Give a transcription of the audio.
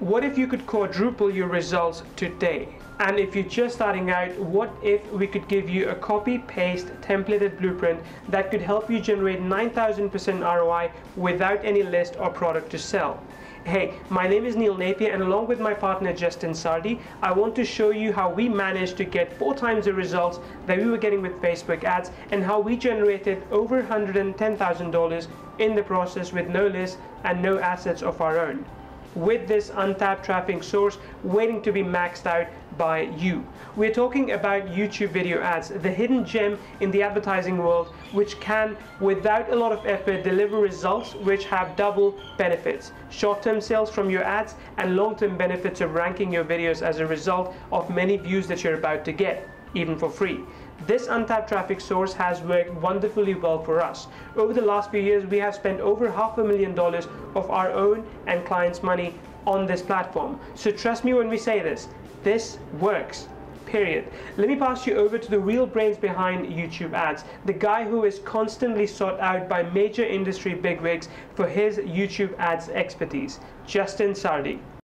What if you could quadruple your results today? And if you're just starting out, what if we could give you a copy paste templated blueprint that could help you generate 9000% ROI without any list or product to sell? Hey, my name is Neil Napier and along with my partner Justin Sardi, I want to show you how we managed to get four times the results that we were getting with Facebook ads and how we generated over $110,000 in the process with no list and no assets of our own with this untapped traffic source waiting to be maxed out by you. We're talking about YouTube video ads, the hidden gem in the advertising world, which can, without a lot of effort, deliver results which have double benefits. Short-term sales from your ads and long-term benefits of ranking your videos as a result of many views that you're about to get even for free. This untapped traffic source has worked wonderfully well for us. Over the last few years, we have spent over half a million dollars of our own and clients' money on this platform. So trust me when we say this, this works. Period. Let me pass you over to the real brains behind YouTube ads, the guy who is constantly sought out by major industry bigwigs for his YouTube ads expertise, Justin Sardi.